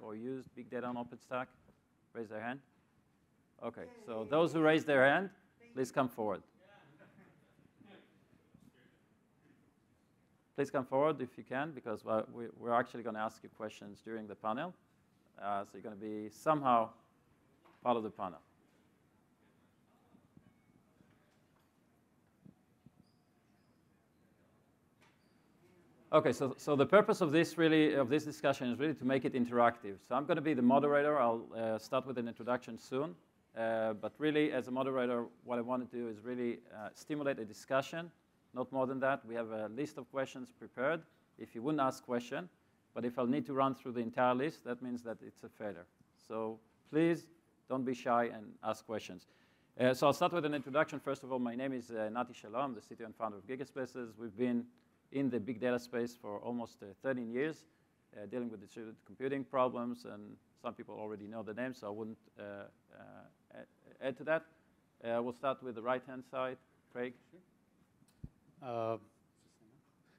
or used big data on OpenStack? Raise their hand. Okay, so those who raise their hand, please come forward. Please come forward if you can, because we're actually going to ask you questions during the panel. Uh, so you're going to be somehow part of the panel. Okay, so, so the purpose of this really of this discussion is really to make it interactive. So I'm going to be the moderator. I'll uh, start with an introduction soon. Uh, but really, as a moderator, what I want to do is really uh, stimulate a discussion. Not more than that. We have a list of questions prepared. If you wouldn't ask question, but if I'll need to run through the entire list, that means that it's a failure. So please don't be shy and ask questions. Uh, so I'll start with an introduction. First of all, my name is uh, Nati Shalom, the CTO and founder of Gigaspaces. We've been in the big data space for almost uh, 13 years, uh, dealing with distributed computing problems, and some people already know the name, so I wouldn't uh, add to that. we'll start with the right-hand side. Craig?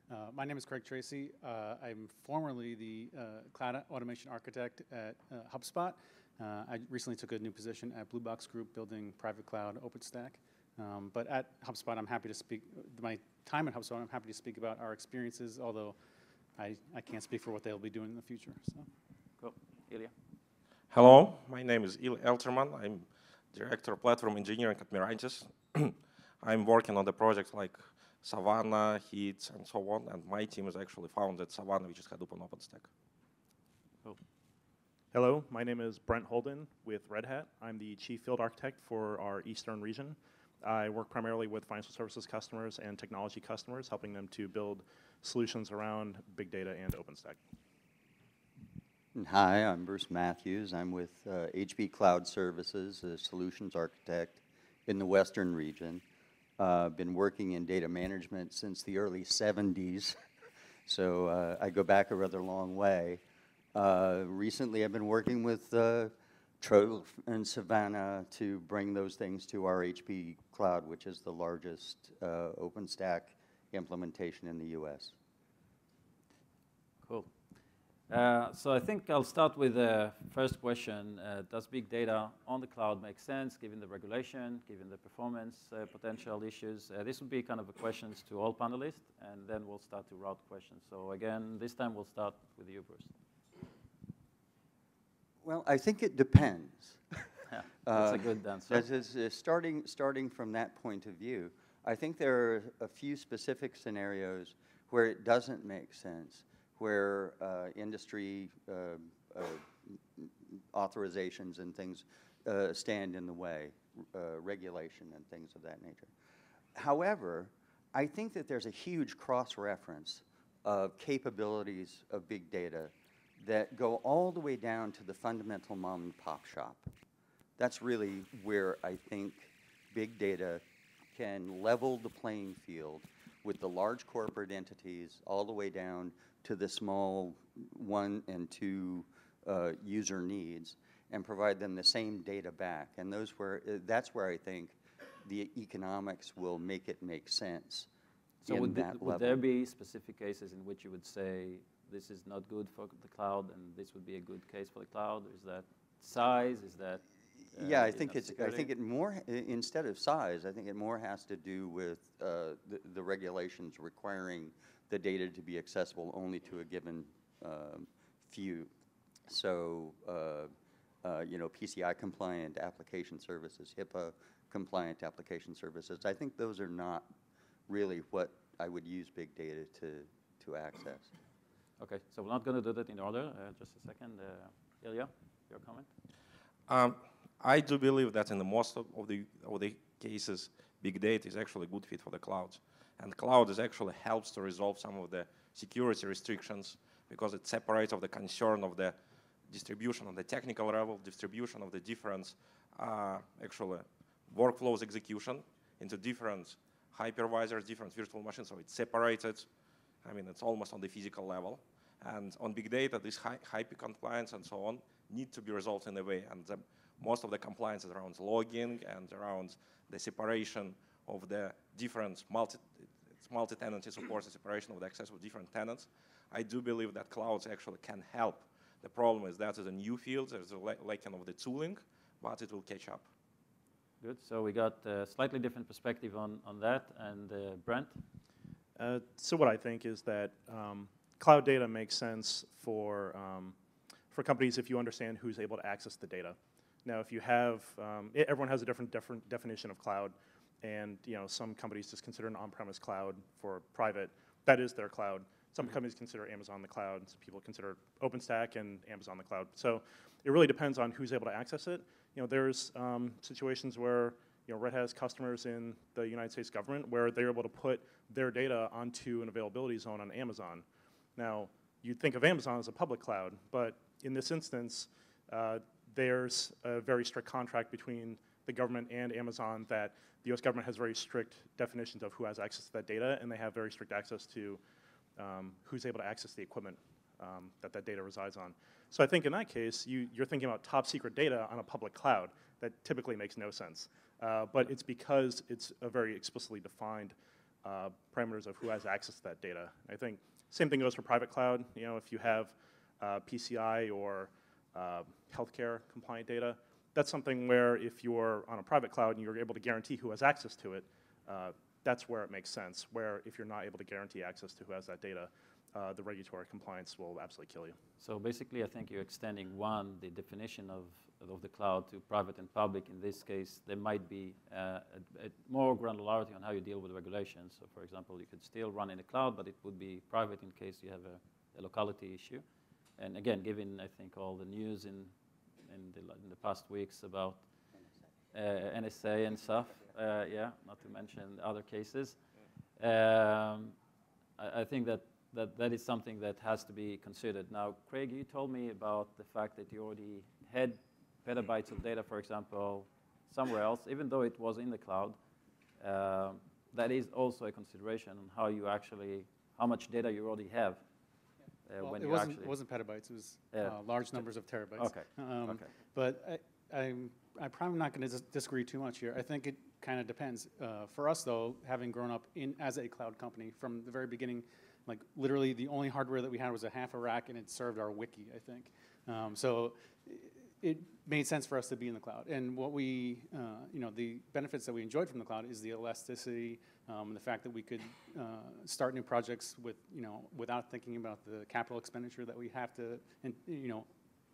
Uh, my name is Craig Tracey. Uh, I'm formerly the uh, cloud automation architect at HubSpot. I recently took a new position at Blue Box Group building private cloud OpenStack. Um, but at HubSpot, I'm happy to speak, my time at HubSpot, I'm happy to speak about our experiences, although I, I can't speak for what they'll be doing in the future. So. Cool. Ilya? Hello, my name is Ilya Elterman. I'm Director of Platform Engineering at Mirantis. I'm working on the projects like Savannah, Heat, and so on, and my team is actually founded Savannah, which is Hadoop on OpenStack. Cool. Hello, my name is Brent Holden with Red Hat. I'm the Chief Field Architect for our Eastern region. I work primarily with financial services customers and technology customers, helping them to build solutions around big data and OpenStack. Hi, I'm Bruce Mathews. I'm with uh, HP Cloud Services, a solutions architect in the Western region. Uh, been working in data management since the early 70s, so uh, I go back a rather long way. Uh, recently, I've been working with uh, Trove and Savannah to bring those things to our HP cloud, which is the largest uh, OpenStack implementation in the US. Cool. Uh, so I think I'll start with the first question. Uh, does big data on the cloud make sense given the regulation, given the performance uh, potential issues? Uh, this would be kind of a questions to all panelists, and then we'll start to route questions. So again, this time we'll start with you, Bruce. Well, I think it depends. yeah, that's uh, a good answer. uh, starting, starting from that point of view, I think there are a few specific scenarios where it doesn't make sense, where uh, industry uh, uh, authorizations and things uh, stand in the way, regulation and things of that nature. However, I think that there's a huge cross-reference of capabilities of big data that go all the way down to the fundamental mom and pop shop. That's really where I think big data can level the playing field with the large corporate entities all the way down to the small one and two uh, user needs and provide them the same data back. And those where, uh, that's where I think the economics will make it make sense. So would, would there be specific cases in which you would say this is not good for the cloud and this would be a good case for the cloud? Is that size? Is that uh, yeah, I think it's. Security? I think it more instead of size. I think it more has to do with uh, the, the, regulations requiring the data to be accessible only to a given um, few. So, uh, uh you know, PCI compliant application services, HIPAA compliant application services. I think those are not really what I would use big data to to access. Okay, so we're not going to do that in order. Uh, just a second. Uh, Ilya, your comment? Um, I do believe that in the most of the, of the cases, big data is actually a good fit for the clouds. And cloud is actually helps to resolve some of the security restrictions because it separates of the concern of the distribution on the technical level, distribution of the different uh, actually workflows execution into different hypervisors, different virtual machines. So it's separated I mean, it's almost on the physical level. And on big data, this HIPAA compliance and so on need to be resolved in a way. And the, most of the compliance is around logging and around the separation of the different multi, multi-tenancy support, the separation of the access of different tenants. I do believe that clouds actually can help The problem is that is a new field. There's a la- lacking of the tooling, but it will catch up. Good. So we got a slightly different perspective on, on that. And uh, Brent? Uh, so what I think is that um, cloud data makes sense for um, for companies if you understand who's able to access the data. Now, if you have um, e- everyone has a different different definition of cloud, and you know some companies just consider an on-premise cloud for private. That is their cloud. Some companies consider Amazon the cloud. Some people consider OpenStack and Amazon the cloud. So it really depends on who's able to access it. You know, there's um, situations where you know, Red has customers in the United States government where they're able to put their data onto an availability zone on Amazon. Now, you'd think of Amazon as a public cloud, but in this instance, uh, there's a very strict contract between the government and Amazon that the US government has very strict definitions of who has access to that data, and they have very strict access to um, who's able to access the equipment um, that that data resides on. So I think in that case, you, you're thinking about top secret data on a public cloud. That typically makes no sense. Uh, but it's because it's a very explicitly defined uh, parameters of who has access to that data. I think same thing goes for private cloud. You know, if you have uh, PCI or uh, healthcare compliant data, that's something where if you're on a private cloud and you're able to guarantee who has access to it, uh, that's where it makes sense. Where if you're not able to guarantee access to who has that data, uh, the regulatory compliance will absolutely kill you. So basically, I think you're extending one, the definition of, of the cloud to private and public. In this case, there might be uh, a, a more granularity on how you deal with regulations. So for example, you could still run in the cloud, but it would be private in case you have a, a locality issue. And again, given, I think, all the news in, in, the, in the past weeks about uh, NSA and stuff, uh, yeah, not to mention other cases, um, I, I think that that, that is something that has to be considered. Now, Craig, you told me about the fact that you already had petabytes of data, for example, somewhere else, even though it was in the cloud. Uh, that is also a consideration on how you actually, how much data you already have. Uh, Well, when it you wasn't, actually, it wasn't petabytes, it was uh, large numbers of terabytes. Okay, Um, okay. But I, I'm, I'm probably not going to disagree too much here. I think it kind of depends. Uh, for us, though, having grown up in as a cloud company from the very beginning, like literally the only hardware that we had was a half a rack, and it served our wiki, I think. Um, so it made sense for us to be in the cloud. And what we, uh, you know, the benefits that we enjoyed from the cloud is the elasticity, um, the fact that we could uh, start new projects with, you know, without thinking about the capital expenditure that we have to, and, you know,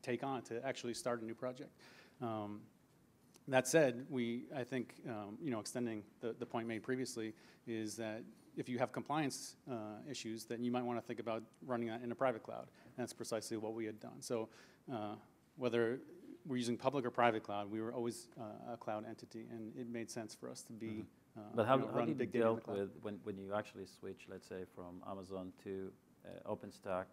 take on to actually start a new project. Um, that said, we, I think, um, you know, extending the, the point made previously is that if you have compliance uh, issues, then you might want to think about running that in a private cloud. And that's precisely what we had done. So uh, whether we're using public or private cloud, we were always uh, a cloud entity, and it made sense for us to be. uh, But how, you know, how run did you deal with when, when you actually switch, let's say, from Amazon to uh, OpenStack?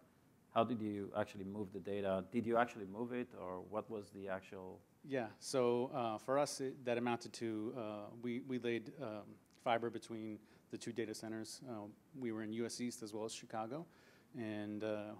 How did you actually move the data? Did you actually move it, or what was the actual? Yeah, so uh, for us, it, that amounted to, uh, we, we laid um, fiber between the two data centers. Uh, we were in US East as well as Chicago, and, uh,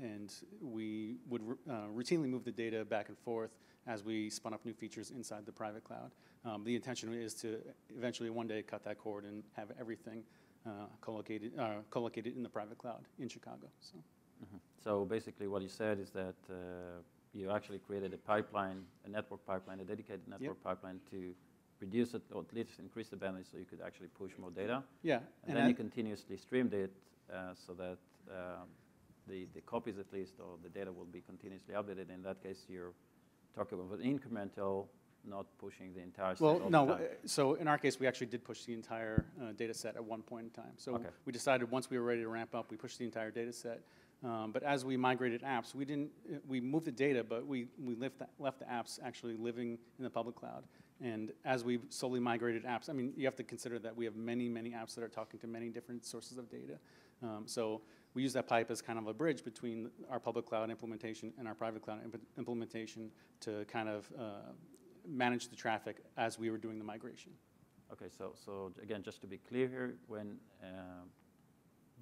and we would uh, routinely move the data back and forth as we spun up new features inside the private cloud. Um, the intention is to eventually one day cut that cord and have everything uh, co-located, uh, co-located in the private cloud in Chicago. So. Mhm. So basically, what you said is that uh, you actually created a pipeline, a network pipeline, a dedicated network pipeline to reduce it or at least increase the bandwidth, so you could actually push more data. Yeah, And, then I- you continuously streamed it uh, so that um, the, the copies at least or the data will be continuously updated. In that case, you're talking about incremental, not pushing the entire set Well, all no, uh, so in our case, we actually did push the entire uh, data set at one point in time. So Okay. we decided once we were ready to ramp up, we pushed the entire data set. Um, But as we migrated apps, we didn't, uh, we moved the data, but we, we left, the- left the apps actually living in the public cloud. And as we've slowly migrated apps, I mean, you have to consider that we have many, many apps that are talking to many different sources of data. Um, So we use that pipe as kind of a bridge between our public cloud implementation and our private cloud imp- implementation to kind of uh, manage the traffic as we were doing the migration. Okay, so, so again, just to be clear here, when uh,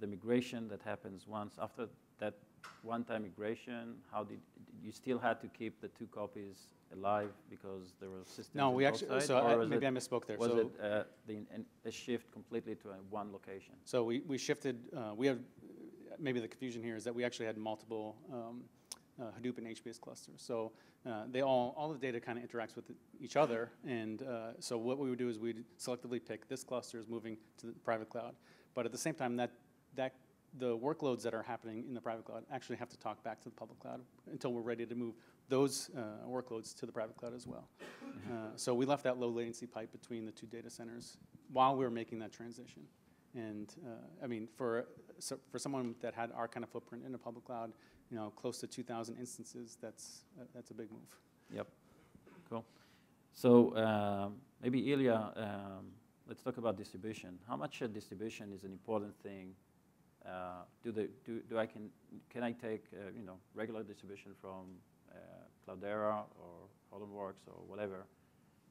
the migration that happens once after that one-time migration, how did you still had to keep the two copies alive because there were systems No, we actually, so I- maybe it, I misspoke there. was So, it uh, the, an, a shift completely to one location? so we, we shifted, uh, we have, maybe the confusion here is that we actually had multiple um, uh, Hadoop and HBase clusters. So uh, they all, all the data kind of interacts with each other. And uh, so what we would do is we'd selectively pick this cluster is moving to the private cloud. But at the same time, that, that the workloads that are happening in the private cloud actually have to talk back to the public cloud until we're ready to move those uh, workloads to the private cloud as well. Uh, so we left that low latency pipe between the two data centers while we were making that transition. And uh, I mean, for, so for someone that had our kind of footprint in the public cloud, you know, close to 2,000 instances, that's, uh, that's a big move. Yep. Cool. So um, maybe Ilya, um, let's talk about distribution. How much uh, distribution is an important thing? Uh, do, the, do, do I can, can I take uh, you know, regular distribution from uh, Cloudera or Hortonworks or whatever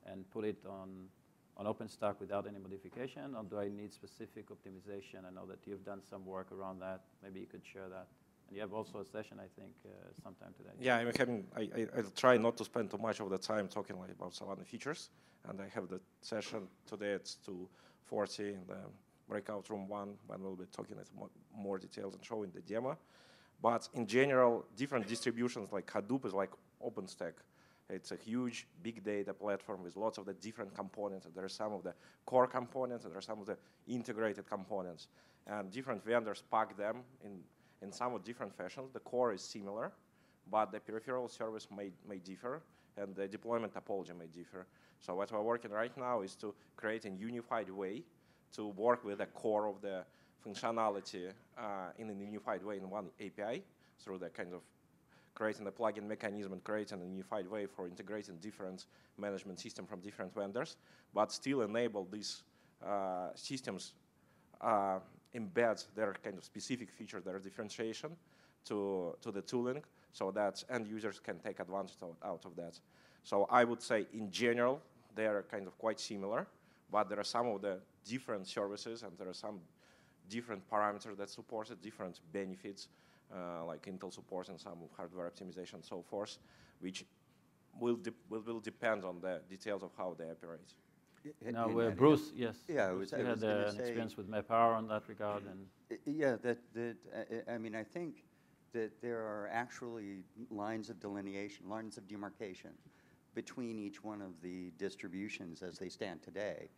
and put it on, on OpenStack without any modification? Or do I need specific optimization? I know that you've done some work around that. Maybe you could share that. And you have also a session, I think, uh, sometime today. Yeah, I'm having, I, I, I'll try not to spend too much of the time talking like about Savannah features. And I have the session today It's 2.40 in the breakout room one, when we'll be talking at more, details and showing the demo. But in general, different distributions like Hadoop is like OpenStack. It's a huge big data platform with lots of the different components. There are some of the core components, and there are some of the integrated components. And different vendors pack them in in somewhat different fashions. The core is similar, but the peripheral service may, may differ, and the deployment topology may differ. So what we're working right now is to create a unified way to work with the core of the functionality uh, in a unified way in one API through the kind of creating a plugin mechanism and creating a unified way for integrating different management system from different vendors, but still enable these uh, systems uh, embeds their kind of specific features, their differentiation to, to the tooling so that end users can take advantage of, out of that. So I would say in general, they are kind of quite similar, but there are some of the different services and there are some different parameters that support it, different benefits, uh, like Intel supports and some hardware optimization and so forth, which will, will, will depend on the details of how they operate. Now, uh, Bruce, yes. Yeah, I Bruce, was- I you was had gonna uh, an say- experience with MapR on that regard, and Yeah, that, that, I- I, I mean, I think that there are actually lines of delineation, lines of demarcation between each one of the distributions as they stand today.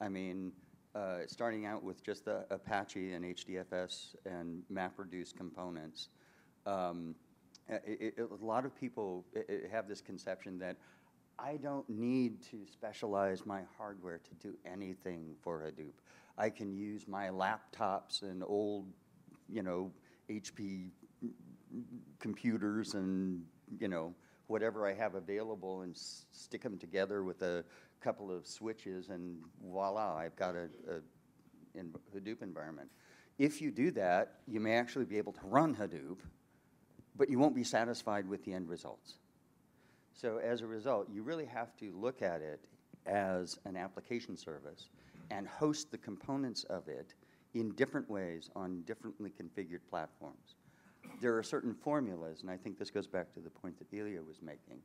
I mean, uh, starting out with just the Apache and HDFS and MapReduce components, um, i- i- i- a lot of people i- i- have this conception that I don't need to specialize my hardware to do anything for Hadoop. I can use my laptops and old, you know, HP computers and, you know, whatever I have available and stick them together with a couple of switches and voila, I've got a, a in Hadoop environment. If you do that, you may actually be able to run Hadoop, but you won't be satisfied with the end results. So as a result, you really have to look at it as an application service and host the components of it in different ways on differently configured platforms. There are certain formulas, and I think this goes back to the point that Ilya was making,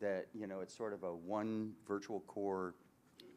that, you know, it's sort of a one virtual core,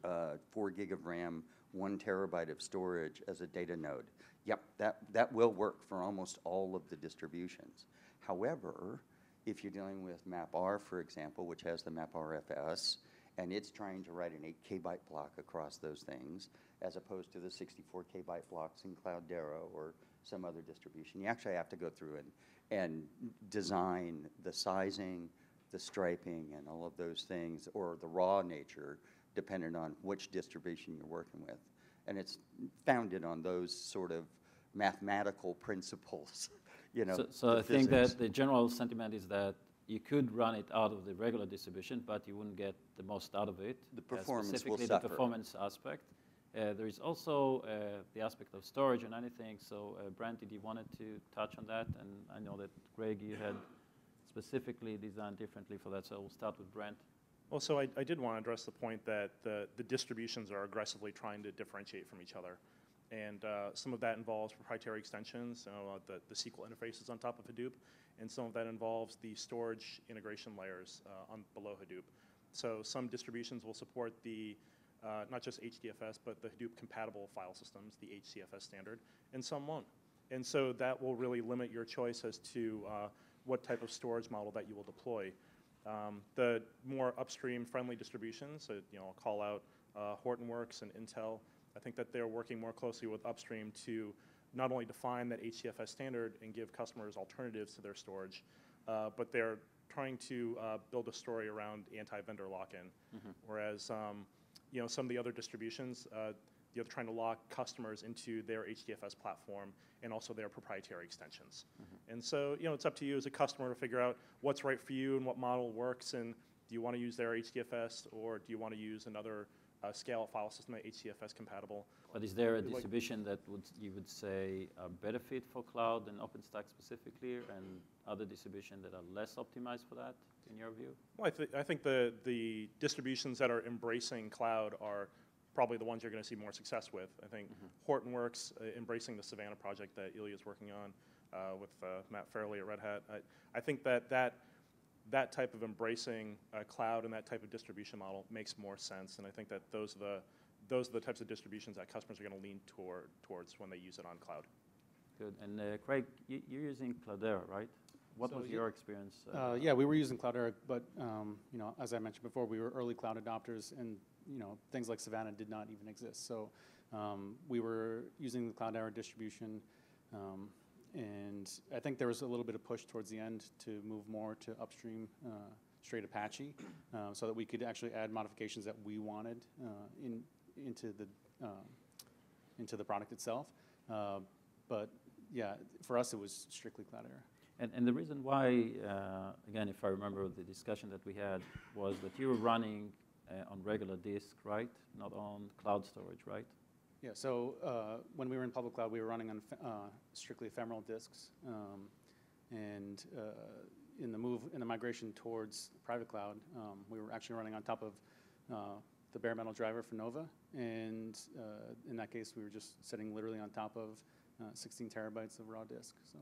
uh, four gig of RAM, one terabyte of storage as a data node. Yep, that, that will work for almost all of the distributions. However, if you're dealing with MapR, for example, which has the MapRFS, and it's trying to write an 8 kbyte block across those things, as opposed to the 64 kbyte blocks in Cloudera or some other distribution. You actually have to go through and, and design the sizing, the striping, and all of those things, or the raw nature, depending on which distribution you're working with. And it's founded on those sort of mathematical principles, you know. so, so I think that the general sentiment is that you could run it out of the regular distribution, but you wouldn't get the most out of it. The uh, performance will specifically suffer. the performance aspect. Uh, there is also uh, the aspect of storage and anything. So, uh, Brent, did you wanted to touch on that? And I know that Greg, you had specifically designed differently for that. So we'll start with Brent. Well, so I, I did want to address the point that the, the distributions are aggressively trying to differentiate from each other. And uh, some of that involves proprietary extensions, you know, uh, the, the SQL interfaces on top of Hadoop, and some of that involves the storage integration layers uh, on below Hadoop. So some distributions will support the uh, not just HDFS, but the Hadoop compatible file systems, the HCFS standard, and some won't. And so that will really limit your choice as to uh, what type of storage model that you will deploy. Um, the more upstream friendly distributions, so, you know, I'll call out uh, Hortonworks and Intel. I think that they're working more closely with upstream to not only define that HDFS standard and give customers alternatives to their storage, uh, but they're trying to uh, build a story around anti-vendor lock-in. Whereas, um, you know, some of the other distributions, uh, you know, trying to lock customers into their HDFS platform and also their proprietary extensions. And so, you know, it's up to you as a customer to figure out what's right for you and what model works, and do you want to use their HDFS or do you want to use another uh, scale file system that HDFS compatible? But is there a Like- distribution that would, you would say, are better fit for cloud and OpenStack specifically, and other distribution that are less optimized for that, in your view? Well, I, th- I think the, the distributions that are embracing cloud are probably the ones you're going to see more success with. I think Hortonworks uh, embracing the Savannah project that Ilya is working on uh, with uh, Matt Farrellee at Red Hat. I, I think that that, that type of embracing uh, cloud and that type of distribution model makes more sense. And I think that those are the, those are the types of distributions that customers are going to lean toward, towards when they use it on cloud. Good. And uh, Craig, you're using Cloudera, right? What So was your experience? Uh, yeah, we were using Cloudera, but um, you know, as I mentioned before, we were early cloud adopters, and you know, things like Savannah did not even exist. So um, we were using the Cloudera distribution, um, and I think there was a little bit of push towards the end to move more to upstream, uh, straight Apache, uh, so that we could actually add modifications that we wanted uh, in into the um, into the product itself. Uh, but yeah, for us, it was strictly Cloudera. And, and the reason why, uh, again, if I remember the discussion that we had, was that you were running uh, on regular disk, right? Not on cloud storage, right? Yeah, so uh, when we were in public cloud, we were running on uh, strictly ephemeral disks. Um, and uh, in the move, in the migration towards private cloud, um, we were actually running on top of uh, the bare metal driver for Nova. And in that case, we were just sitting literally on top of uh, 16 terabytes of raw disk. So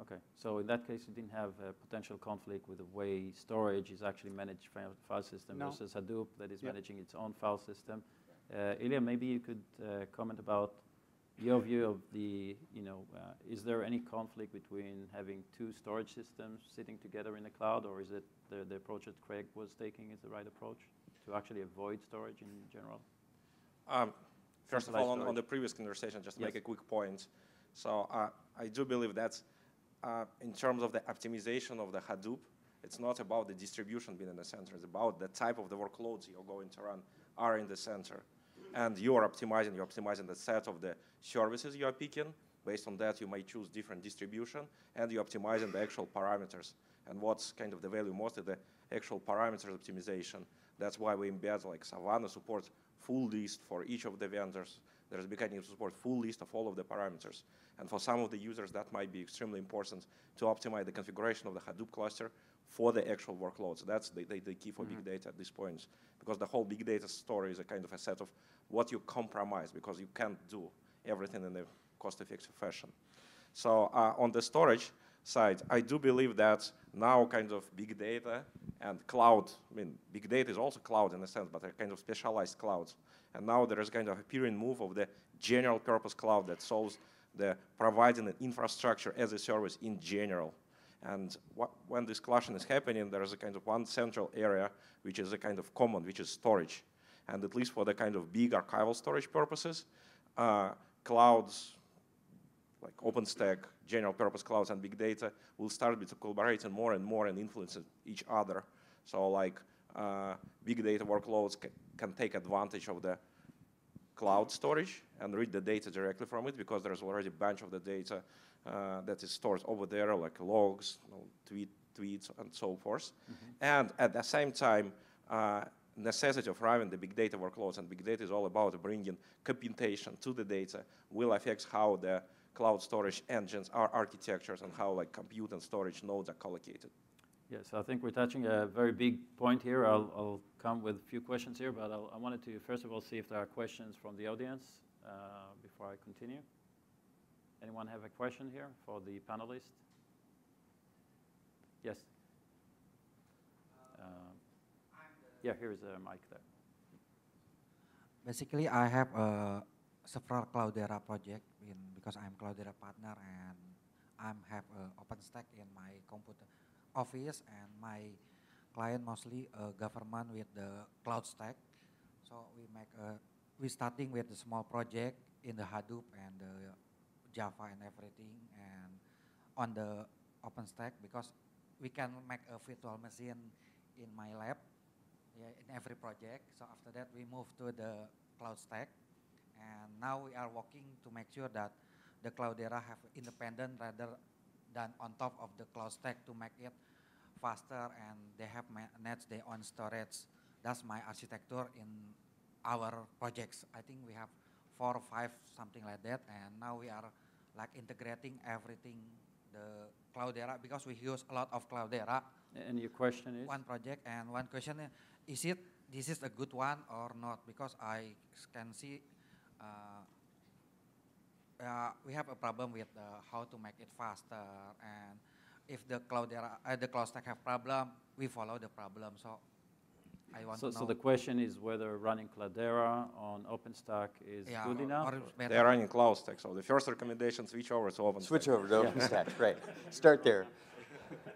Okay, so in that case, you didn't have a potential conflict with the way storage is actually managed file, file system No. versus Hadoop that is Yep. managing its own file system. Uh, Ilya, maybe you could uh, comment about your view of the, you know, uh, is there any conflict between having two storage systems sitting together in the cloud, or is it the, the approach that Craig was taking is the right approach to actually avoid storage in general? Um, First of all, on, on the previous conversation, just to make a quick point. So uh, I do believe that's uh, in terms of the optimization of the Hadoop, it's not about the distribution being in the center. It's about the type of the workloads you're going to run are in the center. And you're optimizing, you're optimizing the set of the services you are picking. Based on that, you may choose different distribution, and you're optimizing the actual parameters. And what's kind of the value most the actual parameters optimization. That's why we embed like Savannah supports full list for each of the vendors. There's beginning to support full list of all of the parameters. And for some of the users, that might be extremely important to optimize the configuration of the Hadoop cluster for the actual workloads. That's the, the, the key for big data at this point, because the whole big data story is a kind of a set of what you compromise, because you can't do everything in a cost-effective fashion. So uh, on the storage side, I do believe that now kind of big data and cloud, I mean, big data is also cloud in a sense, but they're kind of specialized clouds. And now there is kind of a period move of the general purpose cloud that solves the providing an infrastructure as a service in general. And wha- when this collision is happening, there is a kind of one central area which is a kind of common, which is storage. And at least for the kind of big archival storage purposes, uh, clouds like OpenStack, general purpose clouds, and big data will start with collaborating more and more and influencing each other. So like uh, big data workloads can take advantage of the cloud storage and read the data directly from it because there's already a bunch of the data uh, that is stored over there, like logs, you know, tweet, tweets, and so forth. And at the same time, uh, necessity of running the big data workloads, and big data is all about bringing computation to the data, will affect how the cloud storage engines are architectures and how like compute and storage nodes are collocated. Yes, I think we're touching a very big point here. I'll, I'll come with a few questions here, but I'll, I wanted to first of all see if there are questions from the audience uh, before I continue. Anyone have a question here for the panelists? Yes. Uh, yeah, here is a mic there. Basically, I have uh, several Cloudera project in, because I'm Cloudera partner and I'm have a OpenStack in my computer office, and my client mostly uh, government with the cloud stack. So we make a we starting with the small project in the Hadoop and the Java and everything, and on the OpenStack because we can make a virtual machine in my lab, yeah, in every project. So after that, we move to the cloud stack, and now we are working to make sure that the Cloudera have independent rather than on top of the cloud stack to make it faster, and they have managed their own storage. That's my architecture in our projects. I think we have four or five, something like that, and now we are like integrating everything the Cloudera because we use a lot of Cloudera. And your question is? One project and one question is it this is a good one or not? Because I can see uh, uh, we have a problem with uh, how to make it faster and if the Cloudera, uh, the Cloud Stack have problem, we follow the problem. So I want So, to know. so the question is whether running Cloudera on OpenStack is yeah, good or- enough? or. They're running cloud stack, so the first recommendation, switch over to OpenStack. Switch over to OpenStack, right. Start there.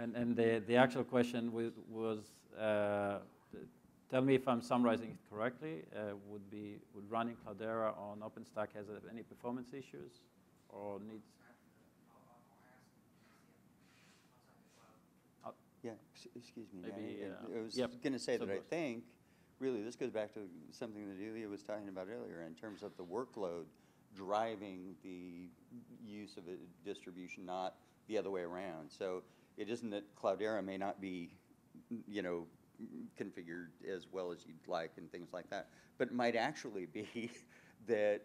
And, and the, the actual question was, uh, th- tell me if I'm summarizing it correctly, uh, would be, would running Cloudera on OpenStack has uh, any performance issues or needs? Yeah, excuse me. Maybe, I- I- uh, I was yep, going to say so that I think, really, this goes back to something that Ilya was talking about earlier in terms of the workload driving the use of a distribution, not the other way around. So it isn't that Cloudera may not be, you know, configured as well as you'd like and things like that, but it might actually be that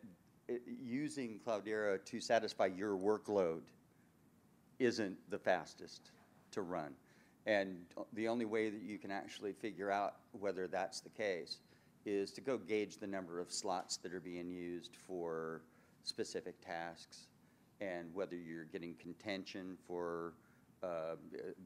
it- using Cloudera to satisfy your workload isn't the fastest to run. And the only way that you can actually figure out whether that's the case is to go gauge the number of slots that are being used for specific tasks and whether you're getting contention for uh,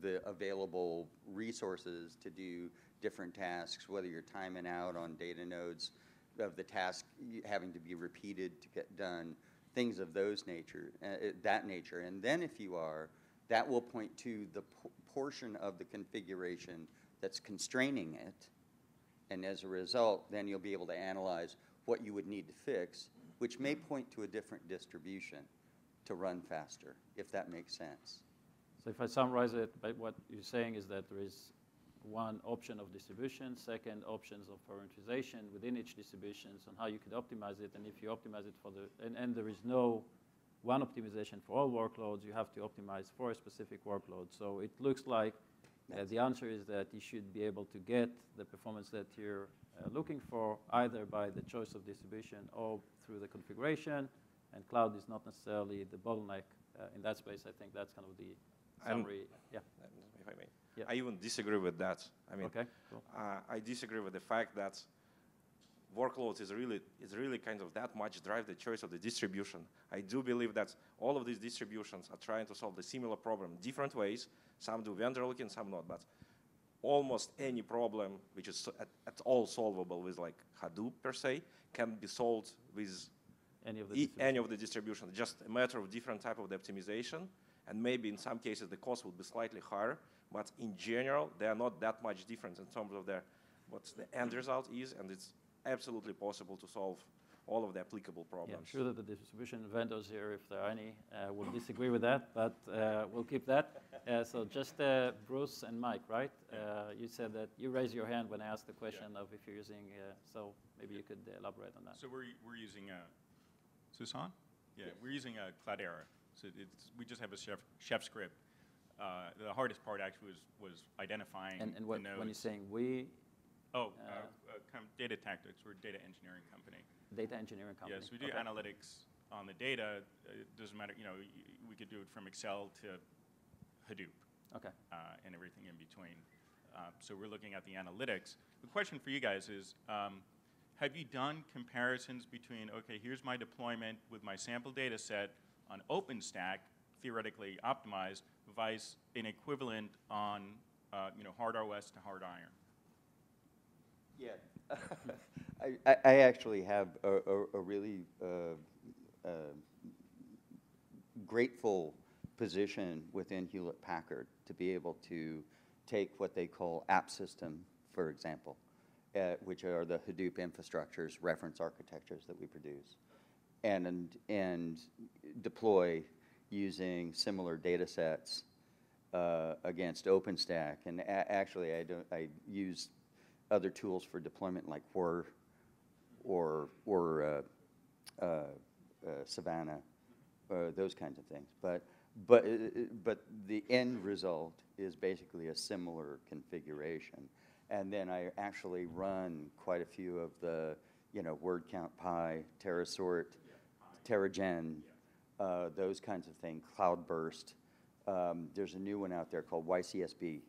the available resources to do different tasks, whether you're timing out on data nodes of the task having to be repeated to get done, things of those nature, uh, that nature. And then if you are, that will point to the portion of the configuration that's constraining it. And as a result, then you'll be able to analyze what you would need to fix, which may point to a different distribution to run faster, if that makes sense. So if I summarize it, what you're saying is that there is one option of distribution, second options of parameterization within each distribution on how you could optimize it, and if you optimize it for the, and, and there is no one optimization for all workloads, you have to optimize for a specific workload. So it looks like uh, the answer is that you should be able to get the performance that you're uh, looking for either by the choice of distribution or through the configuration, and cloud is not necessarily the bottleneck uh, in that space. I think that's kind of the summary. yeah. If I may. Yeah. I even disagree with that. I mean, Okay. Cool. uh, I disagree with the fact that workloads is really is really kind of that much drive the choice of the distribution. I do believe that all of these distributions are trying to solve the similar problem different ways. Some do vendor looking, some not. But almost any problem which is at, at all solvable with like Hadoop per se can be solved with Any of the e- any distributions. of the distribution. Just a matter of different type of the optimization, and maybe in some cases the cost would be slightly higher. But in general, they are not that much different in terms of their what the end result is, and it's absolutely possible to solve all of the applicable Yeah, I'm sure that the distribution vendors here, if there are any, uh, will disagree with that, but uh, we'll keep that. Uh, so just uh, Bruce and Mike, right? Uh, you said that you raised your hand when I asked the question of if you're using, uh, so maybe you could elaborate on that. So we're, we're using, uh, is this on? Yeah, we're using uh, Cloudera. So it's, we just have a chef, chef script. Uh, the hardest part actually was, was identifying and and the what, nodes. when you're saying we, Oh, uh, uh, uh, data tactics, we're a data engineering company. data engineering company. Yes, we do Okay. analytics on the data. It doesn't matter, you know, we could do it from Excel to Hadoop Okay. uh, and everything in between. Uh, so we're looking at the analytics. The question for you guys is, um, have you done comparisons between, okay, here's my deployment with my sample data set on OpenStack, theoretically optimized, vice an equivalent on, uh, you know, hard OS to hard iron? Yeah. I, I, actually have a, a, a really uh, uh, grateful position within Hewlett Packard to be able to take what they call app system, for example, uh, which are the Hadoop infrastructures, reference architectures that we produce, and, and, deploy using similar data sets uh, against OpenStack. And actually, I don't, I use other tools for deployment like Whirr or, or uh, uh, uh, Savannah, uh, those kinds of things. But, but, uh, but the end result is basically a similar configuration. And then I actually run quite a few of the, you know, word count pi, TeraSort, TeraGen, uh, those kinds of things, Cloudburst. Um, there's a new one out there called YCSB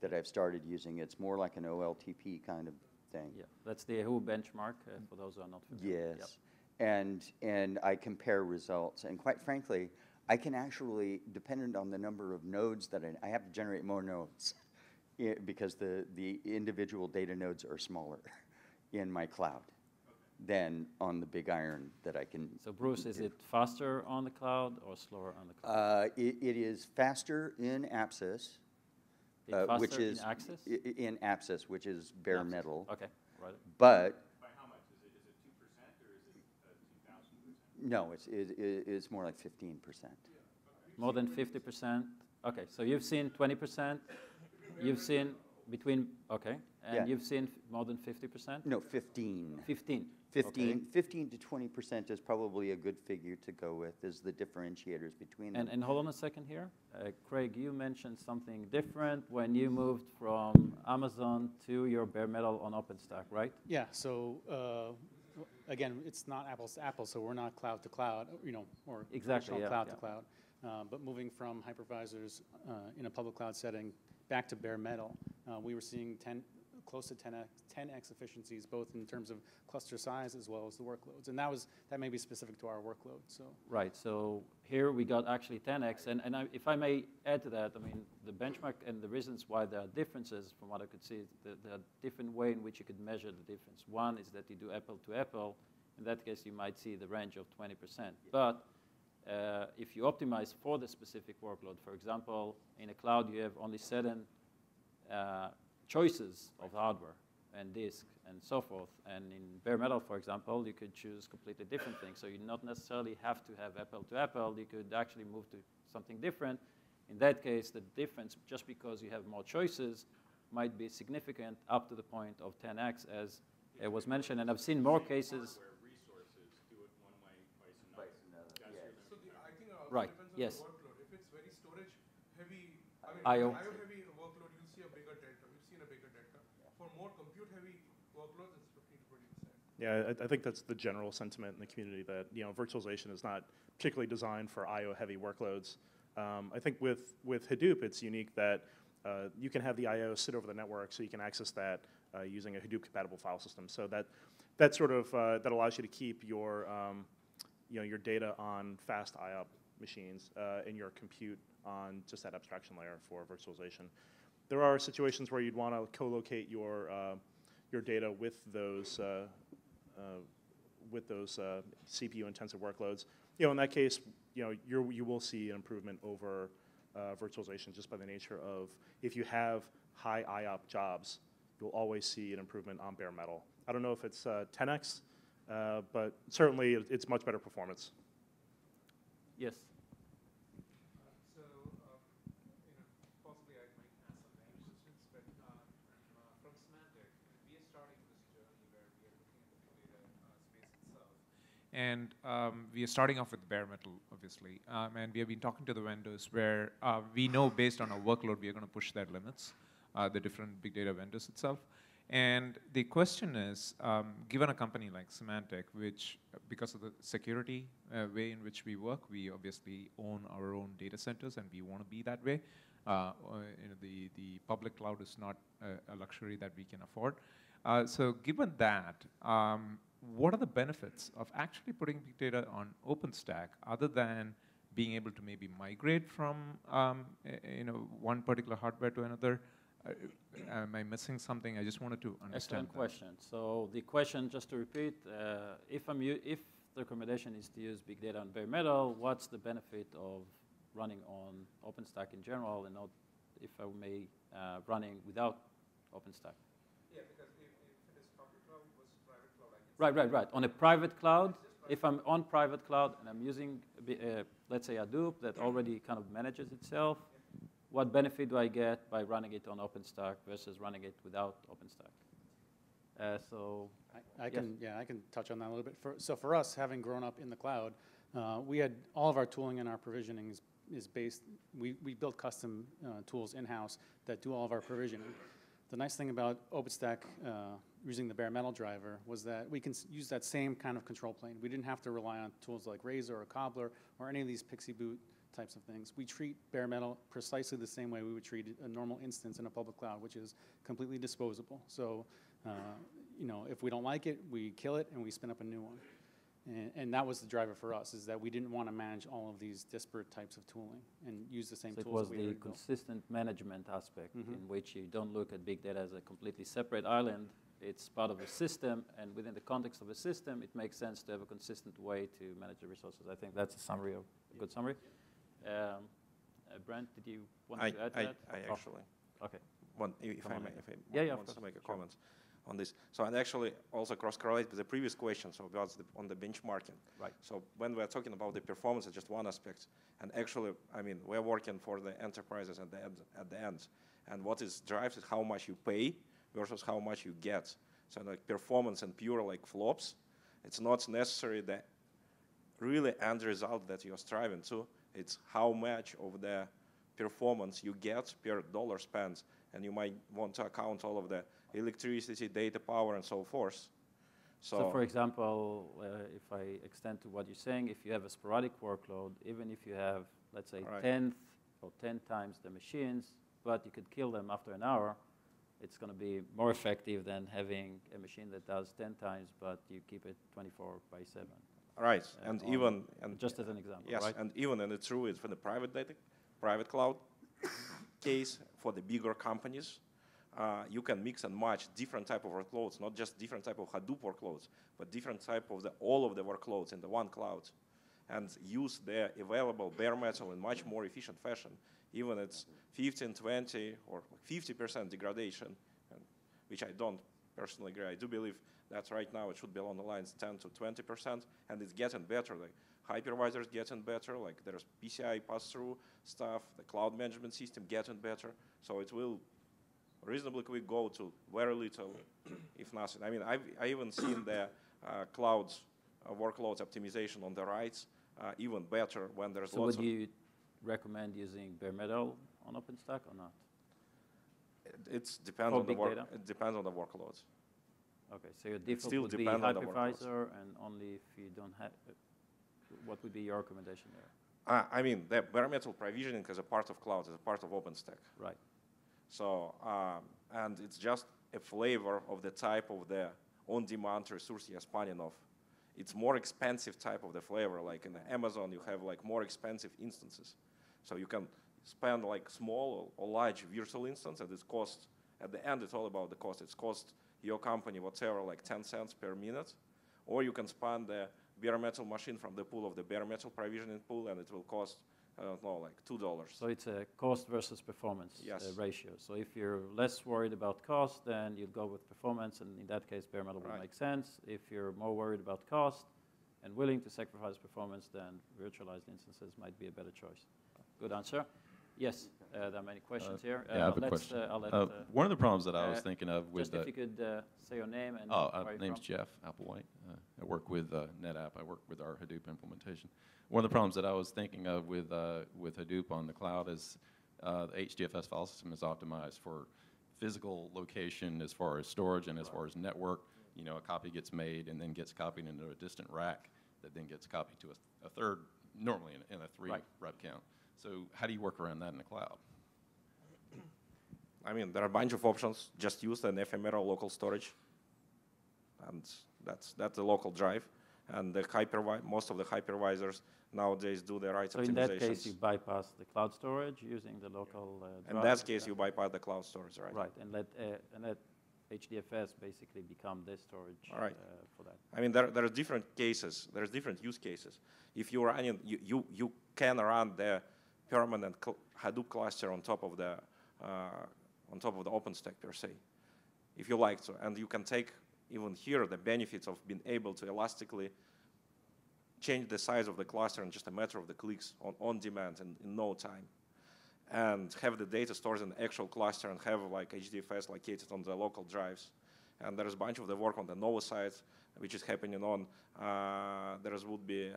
that I've started using. It's more like an OLTP kind of thing. Yeah, that's the Yahoo benchmark, uh, for those who are not familiar. Yep. Yes. And, and I compare results. And quite frankly, I can actually, dependent on the number of nodes that I, I have to generate more nodes because the, the individual data nodes are smaller in my cloud than on the big iron that I can. So Bruce, is it faster on the cloud or slower on the cloud? Uh, it, it is faster in Apsys, It uh, which faster in is Access? i- i- in Apsys, which is bare Access. metal. Okay, right. But By how much? Is it, is it two percent or is it uh, two thousand percent? no, it's it, it, it's more like fifteen percent. More than 50%? Okay, so you've seen 20%, you've seen between, okay, Yeah. and you've seen more than 50%? No, fifteen. 15. 15, okay. 15 to 20 percent is probably a good figure to go with, is the differentiators between them. And, and hold on a second here. Uh, Craig, you mentioned something different when you moved from Amazon to your bare metal on OpenStack, right? Yeah, so, uh, again, it's not apples to apples, so we're not cloud to cloud, you know, or Exactly, yeah, cloud to cloud. Uh, But moving from hypervisors uh, in a public cloud setting back to bare metal, uh, we were seeing 10, close to 10x, 10x efficiencies, both in terms of cluster size as well as the workloads. And that was, that may be specific to our workload, so. Right, so here we got actually 10x, and, and I, if I may add to that, I mean, the benchmark and the reasons why there are differences, from what I could see, there, there are different way in which you could measure the difference. One is that you do apple to apple. In that case, you might see the range of 20%. But uh, if you optimize for the specific workload, for example, in a cloud, you have only certain uh, choices of hardware and disk and so forth. And in bare metal, for example, you could choose completely different things. So you not necessarily have to have apple to apple. You could actually move to something different. In that case, the difference, just because you have more choices, might be significant up to the point of 10x, as it was mentioned. And I've seen more cases. Where resources do it one way, Yeah, I, I think that's the general sentiment in the community that you know virtualization is not particularly designed for I/O heavy workloads. Um, I think with with Hadoop, it's unique that uh, you can have the I/O sit over the network, so you can access that uh, using a Hadoop compatible file system. So that that sort of uh, that allows you to keep your um, you know your data on fast IOP machines uh, and your compute on just that abstraction layer for virtualization. There are situations where you'd want to co-locate your uh, your data with those uh, with those uh, CPU-intensive workloads. You know, in that case, you know, you you will see an improvement over uh, virtualization just by the nature of if you have high IOP jobs, you'll always see an improvement on bare metal. I don't know if it's uh, 10x, uh, but certainly it's much better performance. Yes. So, uh, you know, possibly I might ask some language systems, but uh, uh, from Symantec, we are starting this journey where we are looking at the big data uh, space itself. And um, we are starting off with bare metal, obviously. Um, and we have been talking to the vendors where uh, we know based on our workload, we are going to push their limits, uh, the different big data vendors itself. And the question is, um, given a company like Symantec, which, because of the security uh, way in which we work, we obviously own our own data centers and we want to be that way. Uh, you know, the, the public cloud is not a, a luxury that we can afford. Uh, so given that, um, what are the benefits of actually putting big data on OpenStack other than being able to maybe migrate from um, you know one particular hardware to another? Uh, am I missing something? I just wanted to understand. Excellent that. question. So the question, just to repeat, uh, if I'm u- if the recommendation is to use big data on bare metal, what's the benefit of running on OpenStack in general and not, if I may, uh, running without OpenStack? Yeah, because if, if it is public cloud versus private cloud, I can Right, right, right. On a private cloud, if I'm on private cloud and I'm using, uh, let's say Hadoop that already kind of manages itself, what benefit do I get by running it on OpenStack versus running it without OpenStack? Uh, so, I, I Yes. can, yeah, I can touch on that a little bit. For, so for us, having grown up in the cloud, uh, we had all of our tooling and our provisioning is, is based. We, we built custom uh, tools in house that do all of our provisioning. The nice thing about OpenStack uh, using the bare metal driver was that we can use that same kind of control plane. We didn't have to rely on tools like Razor or Cobbler or any of these PXE Boot types of things. We treat bare metal precisely the same way we would treat a normal instance in a public cloud, which is completely disposable. So, uh, you know, if we don't like it, we kill it and we spin up a new one. And, and that was the driver for us, is that we didn't want to manage all of these disparate types of tooling and use the same so it was the already built. consistent management aspect Mhm. in which you don't look at big data as a completely separate island. It's part of a system, and within the context of a system, it makes sense to have a consistent way to manage the resources. I think that's a summary of a good summary. Um, uh, Brent, did you want I, to add to I, that? I Oh, actually, okay. want, if Come I may, if I Yeah, yeah, of wants to make a sure. comment on this. So and actually also cross-correlate with the previous question, so about the, on the benchmarking. Right. So when we're talking about the performance, it's just one aspect. And actually, I mean, we're working for the enterprises at the end, at the end. And what is drives is how much you pay versus how much you get. So like performance and pure like flops, it's not necessarily the really end result that you're striving to. It's how much of the performance you get per dollar spent, and you might want to account all of the electricity, data power, and so forth. So, So, for example, uh, if I extend to what you're saying, if you have a sporadic workload, even if you have, let's say, Right. tenth or ten times the machines, but you could kill them after an hour, it's going to be more effective than having a machine that does ten times, but you keep it 24 by 7. right, uh, and even and Just as an example, yes, right? and even and it's true, it's for the private data, private cloud case for the bigger companies. Uh, you can mix and match different type of workloads, not just different type of Hadoop workloads, but different type of the all of the workloads in the one cloud, and use the available bare metal in much more efficient fashion. Even it's 15, 20, or 50% degradation, and, which I don't personally agree. I do believe that right now it should be along the lines 10 to 20%, and it's getting better. Like hypervisors getting better, like there's PCI pass-through stuff, the cloud management system getting better. So it will reasonably quick go to very little, if nothing. I mean, I've I even seen the uh, clouds uh, workloads optimization on the rights uh, even better when there's So lots would of. you recommend using bare metal on OpenStack or not? It depends on the work. data? It depends on the workloads. Okay, so your default still would be depend on the workloads. hypervisor, and only if you don't have, what would be your recommendation there? Uh, I mean, the bare metal provisioning is a part of cloud, is a part of OpenStack. Right. So, um, and it's just a flavor of the type of the on-demand resource you're spanning off. It's more expensive type of the flavor. Like in the Amazon, you have like more expensive instances. So you can spend like small or large virtual instance, and it's cost. At the end, it's all about the cost. It's cost your company whatever, like 10 cents per minute, or you can span the bare metal machine from the pool of the bare metal provisioning pool, and it will cost I don't know, like two dollars. So it's a cost versus performance uh, ratio. So if you're less worried about cost, then you'd go with performance, and in that case, bare metal would Right. make sense. If you're more worried about cost and willing to sacrifice performance, then virtualized instances might be a better choice. Good answer. Yes, uh, there are many questions here. Yeah, I have a let's, question. Uh, I'll let, Uh, uh, One of the problems that I was uh, thinking of with just if you could uh, say your name and Oh, where uh, name's from. Jeff Applewhite. Uh, I work with uh, NetApp. I work with our Hadoop implementation. One of the problems that I was thinking of with, uh, with Hadoop on the cloud is uh, the HDFS file system is optimized for physical location as far as storage and as far as network. You know, a copy gets made and then gets copied into a distant rack that then gets copied to a, a third, normally in, in a three Right. rep count. So how do you work around that in the cloud? I mean, there are a bunch of options. Just use an ephemeral local storage, and that's that's the local drive. And the hypervi- most of the hypervisors nowadays do the right So in that case, you bypass the cloud storage using the local uh, In that case, you bypass the cloud storage, right? Right, and let, uh, and let HDFS basically become the storage All right. uh, for that. I mean, there, there are different cases. There's different use cases. If you're running, you, you, you can run the permanent cl- Hadoop cluster on top of the uh, on top of the OpenStack per se, if you like to, and you can take even here the benefits of being able to elastically change the size of the cluster in just a matter of the clicks on, on demand and in no time and have the data stored in the actual cluster and have like HDFS located on the local drives. And there's a bunch of the work on the Nova side, which is happening on. Uh, there would be,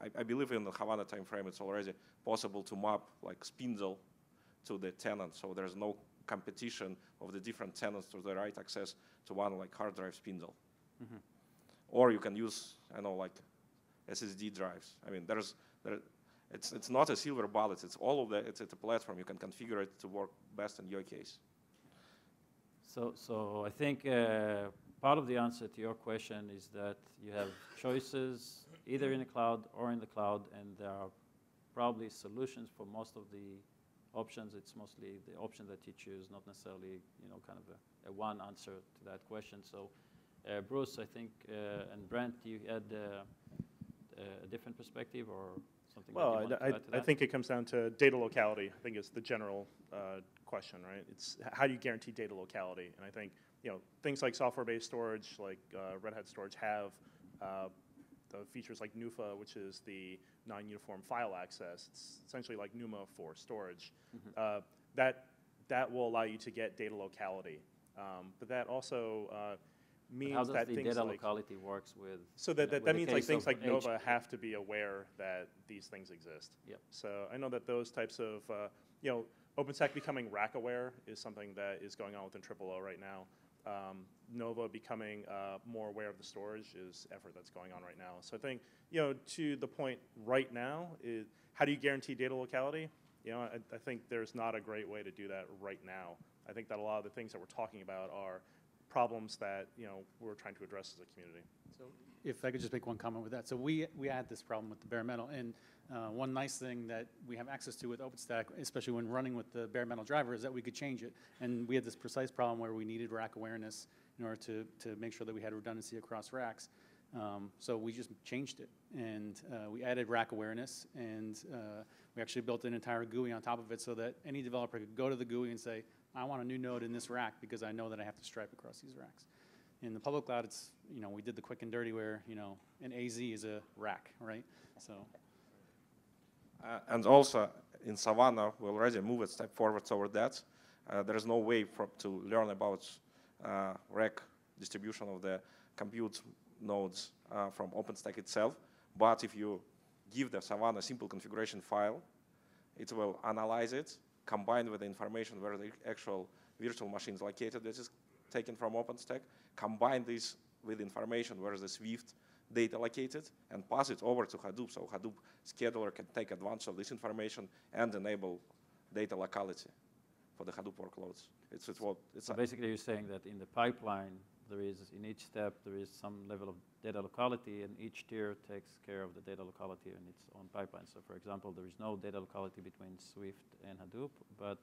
I, I, believe in the Havana timeframe, it's already possible to map like spindle to the tenant. So there's no competition of the different tenants to the right access to one like hard drive spindle. Mm -hmm. Or you can use, I know, like SSD drives. I mean, there's, there, it's, it's not a silver bullet. It's all of the, it's, it's a platform. You can configure it to work best in your case. So, so I think uh, part of the answer to your question is that you have choices either in the cloud or in the cloud, and there are probably solutions for most of the options. It's mostly the option that you choose, not necessarily, you know, kind of a, a one answer to that question. So, uh, Bruce, I think, uh, and Brent, you had uh, a different perspective or something well, I, I, I, think it comes down to data locality. I think it's the general uh, question, right? It's how do you guarantee data locality? And I think you know things like software-based storage, like uh, Red Hat Storage, have uh, the features like NUFA, which is the non-uniform file access. It's essentially like NUMA for storage. Mm -hmm. that that will allow you to get data locality, um, but that also uh, means how does that the things data like, locality works with so that, that, that means like things like H Nova have to be aware that these things exist. Yep. So I know that those types of uh, you know OpenStack becoming rack aware is something that is going on within TripleO right now. Um, Nova becoming uh, more aware of the storage is effort that's going on right now. So I think you know to the point right now is how do you guarantee data locality? You know, I, I think there's not a great way to do that right now. I think that a lot of the things that we're talking about are problems that you know we're trying to address as a community. So if I could just make one comment with that. So we, we had this problem with the bare metal. And uh, one nice thing that we have access to with OpenStack, especially when running with the bare metal driver, is that we could change it. And we had this precise problem where we needed rack awareness in order to, to make sure that we had redundancy across racks. Um, so we just changed it. And uh, we added rack awareness. And uh, we actually built an entire GUI on top of it so that any developer could go to the GUI and say, I want a new node in this rack because I know that I have to stripe across these racks. In the public cloud, it's, you know, we did the quick and dirty where, you know, an AZ is a rack, right? So. Uh, and also in Savannah, we already moved a step forward toward that. Uh, there is no way for, to learn about uh, rack distribution of the compute nodes uh, from OpenStack itself. But if you give the Savannah simple configuration file, it will analyze it combined with the information where the actual virtual machine is located that is taken from OpenStack, combine this with information where the Swift data located and pass it over to Hadoop. So Hadoop scheduler can take advantage of this information and enable data locality for the Hadoop workloads. It's, it's what it's so basically you're saying that in the pipeline there is in each step there is some level of data locality and each tier takes care of the data locality in its own pipeline. So for example, there is no data locality between Swift and Hadoop, but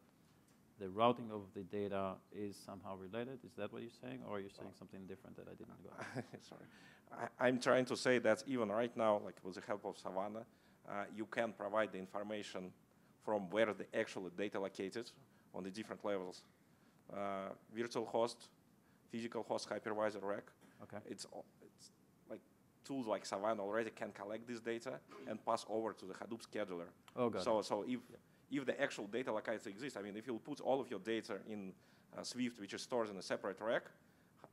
the routing of the data is somehow related. Is that what you're saying, or are you saying something different that I didn't go? Sorry, I, am trying to say that even right now, like with the help of Savannah, uh, you can provide the information from where the actual data located on the different levels. Uh, virtual host, physical host hypervisor rack. Okay. It's, it's like tools like Savannah already can collect this data and pass over to the Hadoop scheduler. Oh, got so, it. so if if the actual data locality exists, I mean, if you put all of your data in uh, Swift, which is stored in a separate rack,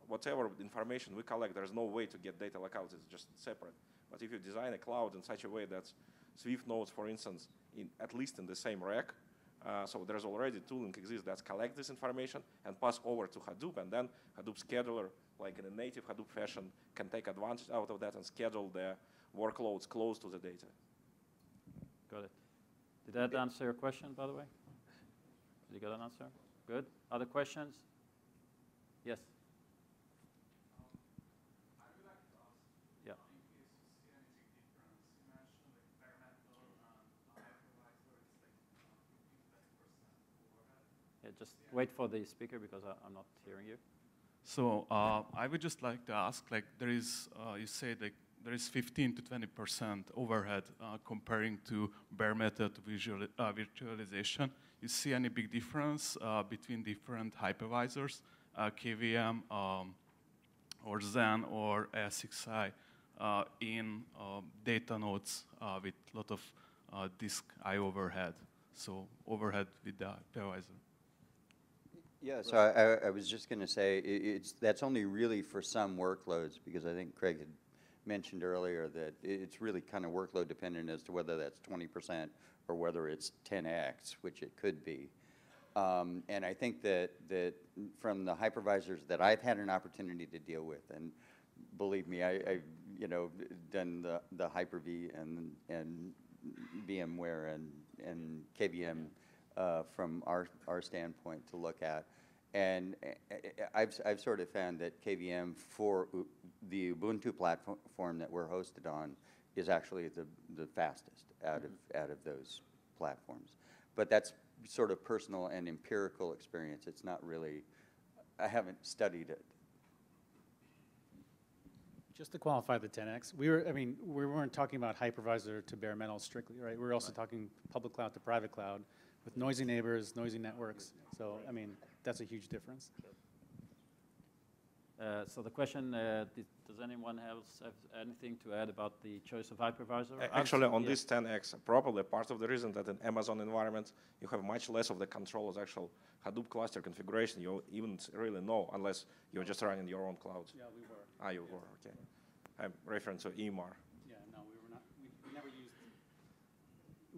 whatever information we collect, there's no way to get data locality, it's just separate. But if you design a cloud in such a way that Swift nodes, for instance, in, at least in the same rack, uh, so there's already tooling exists that collect this information and pass over to Hadoop, and then Hadoop scheduler, like in a native Hadoop fashion, can take advantage out of that and schedule the workloads close to the data. Got it. Did that answer your question, by the way? Did you get an answer? Good. Other questions? Yes. yeah. Yeah, just wait for the speaker because I, am not hearing you. So uh, I would just like to ask, like, there is, uh, you say like there is 15 to 20 percent overhead uh, comparing to bare metal visual, uh, virtualization. You see any big difference uh, between different hypervisors, uh, KVM um, or Xen or ESXi in um, data nodes with a lot of disk I overhead? So overhead with the hypervisor. Yeah, so I, I was just going to say, it's, that's only really for some workloads, because I think Craig had mentioned earlier that it's really kind of workload dependent as to whether that's 20% or whether it's 10x, which it could be. Um, and I think that, that from the hypervisors that I've had an opportunity to deal with, and believe me, I, have you know done the, the Hyper-V and, and VMware and, and KVM uh, from our, our standpoint to look at. And eh, eh, eh, I've, I've sort of found that KVM for the Ubuntu platform that we're hosted on is actually the, the fastest out of, out of those platforms. But that's sort of personal and empirical experience. It's not really, I haven't studied it. Just to qualify the 10x, we were, I mean, we weren't talking about hypervisor to bare metal strictly, right? We are also right. talking public cloud to private cloud with noisy neighbors, noisy networks. So, I mean, that's a huge difference. Uh, so the question, uh, did, does anyone else have anything to add about the choice of hypervisor? Actually, on this 10x, probably part of the reason that in Amazon environments, you have much less of the control as actual Hadoop cluster configuration. You even really know unless you're just running your own cloud. Yeah, we were. Ah, you yeah. were, okay. I'm referring to EMR. Yeah, no, we were not, we, we never used,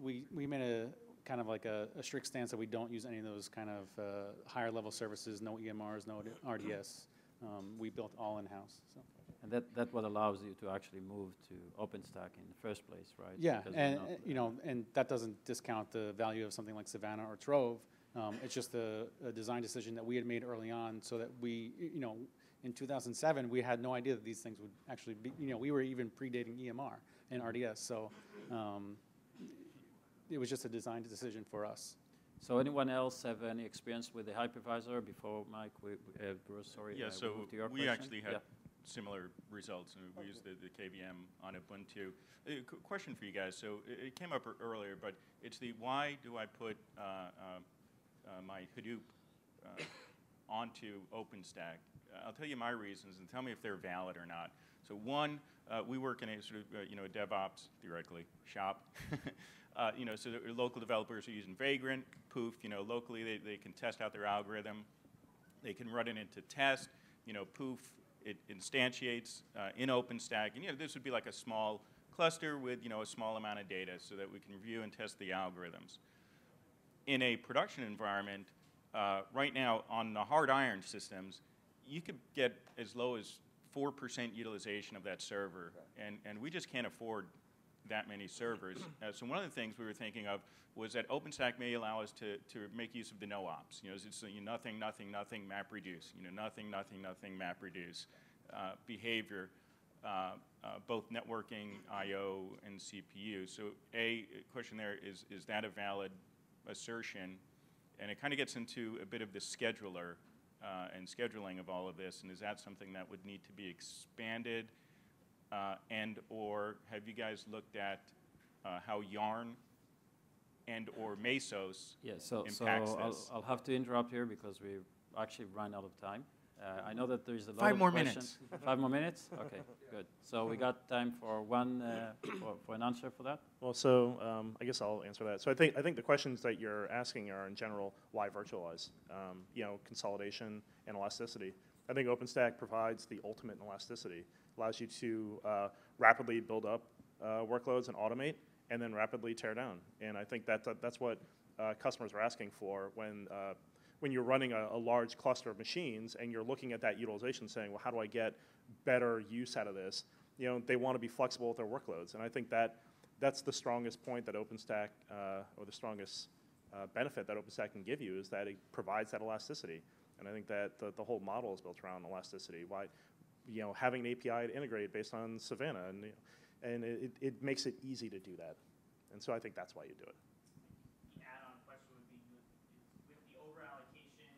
we, we made a, kind of like a, a, strict stance that we don't use any of those kind of uh, higher level services, no EMRs, no RDS. Um, we built all in-house. So. And that, that's what allows you to actually move to OpenStack in the first place, right? Yeah, because and you know, and that doesn't discount the value of something like Savannah or Trove. Um, it's just a, a, design decision that we had made early on, so that we, you know, in 2007 we had no idea that these things would actually be. You know, we were even predating EMR and RDS, so um, it was just a design decision for us. So anyone else have any experience with the hypervisor before Mike, we, uh, Bruce, sorry. Yeah, uh, so we, we actually had yeah. similar results. And we used the, the KVM on Ubuntu. A question for you guys. So it, it came up earlier, but it's the why do I put uh, uh, uh my Hadoop uh, onto OpenStack? I'll tell you my reasons and tell me if they're valid or not. So one, uh, we work in a sort of, you know, DevOps, theoretically, shop. Uh, you know, so local developers are using Vagrant, Poof, you know, locally they, they can test out their algorithm. They can run it into test. You know, Poof, it instantiates uh, in OpenStack. And, you know, this would be like a small cluster with, you know, a small amount of data so that we can review and test the algorithms. In a production environment, uh, right now on the hard iron systems, you could get as low as 4% utilization of that server. And, and we just can't afford that many servers. Uh, so one of the things we were thinking of was that OpenStack may allow us to, to make use of the no ops. You know, it's you know, nothing, nothing, nothing, map reduce. You know, nothing, nothing, nothing, map reduce. Uh, behavior, uh, uh both networking, I/O, and CPU. So a question there is: Is that a valid assertion? And it kind of gets into a bit of the scheduler uh, and scheduling of all of this. And is that something that would need to be expanded? Uh, and or have you guys looked at uh, how Yarn and or Mesos yeah, so, impacts so this? I'll, I'll have to interrupt here because we actually run out of time. Uh, I know that there is a lot Five of more questions. minutes. Five more minutes? Okay, good. So we got time for one, uh, for, for, an answer for that? Well, so um, I guess I'll answer that. So I think, I think the questions that you're asking are in general, why virtualize? Um, you know, consolidation and elasticity. I think OpenStack provides the ultimate in elasticity allows you to uh, rapidly build up uh, workloads and automate, and then rapidly tear down. And I think that, that that's what uh, customers are asking for when uh, when you're running a, a, large cluster of machines and you're looking at that utilization, saying, well, how do I get better use out of this? You know, they want to be flexible with their workloads, and I think that that's the strongest point that OpenStack, uh, or the strongest uh, benefit that OpenStack can give you is that it provides that elasticity. And I think that the, the whole model is built around elasticity. Why, you know, having an API to integrate based on Savannah, and, and it, it makes it easy to do that. And so I think that's why you do it. The add-on question would be with, with the over allocation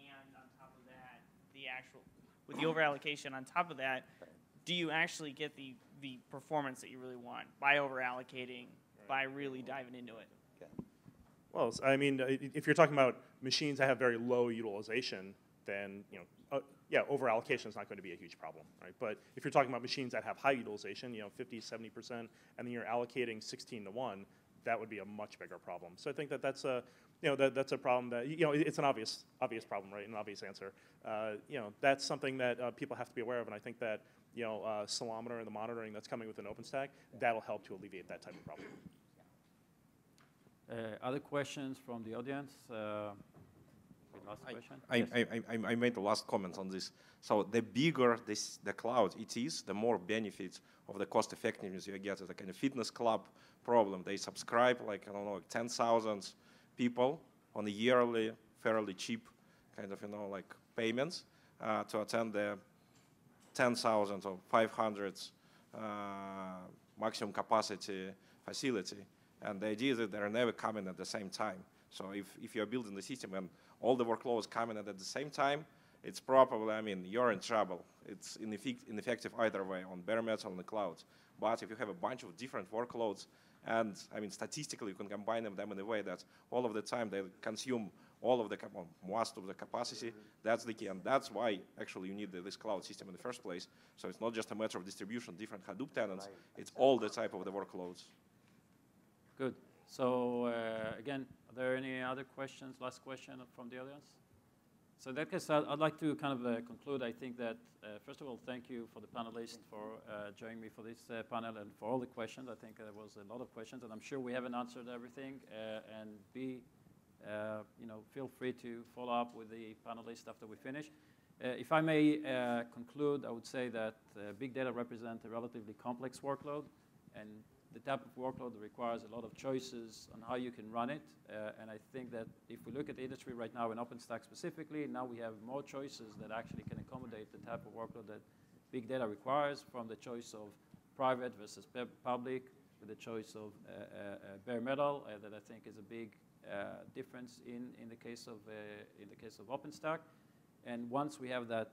and on top of that, the actual with the over on top of that, do you actually get the, the performance that you really want by over allocating, by really diving into it? Well, i mean, if you're talking about machines that have very low utilization, then, you know, uh, yeah, over allocation is not going to be a huge problem, right? But if you're talking about machines that have high utilization, you know, 50, 70%, and then you're allocating 16 to 1, that would be a much bigger problem. So I think that that's a, you know, that, that's a problem that, you know, it's an obvious, obvious problem, right? An obvious answer. Uh, you know, that's something that uh, people have to be aware of, and I think that, you know, uh, Ceilometer and the monitoring that's coming within OpenStack, that'll help to alleviate that type of problem. Uh, Other questions from the audience? Last I- question? I, Yes. I, I, I made the last comment on this. So the bigger this, the cloud it is, the more benefits of the cost effectiveness you get. It's a kind of fitness club problem. They subscribe like, I don't know, like 10,000 people on a yearly, fairly cheap kind of, you know, like payments uh, to attend the 10,000 or 500 uh, maximum capacity facility. And the idea is that they're never coming at the same time. So if, if you're building the system and all the workloads coming at the same time, it's probably, I mean, you're in trouble. It's ineffect- ineffective either way on bare metal and the clouds. But if you have a bunch of different workloads, and I mean, statistically, you can combine them, them in a way that all of the time they consume all of the, cap- most of the capacity, that's the key. And that's why actually you need the, this cloud system in the first place. So it's not just a matter of distribution, different Hadoop tenants, it's all the type of the workloads. Good. So uh, again, are there any other questions? Last question from the audience? So in that case, I'd, like to kind of uh, conclude. I think that, uh, first of all, thank you for the panelists for joining me for this panel and for all the questions. I think there was a lot of questions, and I'm sure we haven't answered everything. And be, you know, feel free to follow up with the panelists after we finish. Uh, if I may uh, conclude, I would say that uh, big data represent a relatively complex workload, and the type of workload requires a lot of choices on how you can run it. Uh, and I think that if we look at the industry right now in OpenStack specifically, now we have more choices that actually can accommodate the type of workload that big data requires, from the choice of private versus public, with the choice of uh, uh, uh, bare metal, uh, that I think is a big uh, difference in, in the case of in the case of OpenStack. And once we have that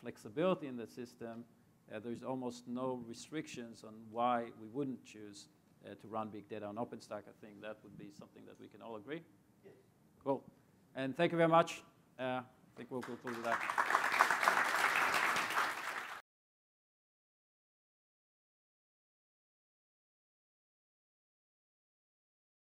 flexibility in the system, uh, there's almost no restrictions on why we wouldn't choose uh, to run big data on OpenStack. I think that would be something that we can all agree. Cool. And thank you very much. Uh, I think we'll conclude with that.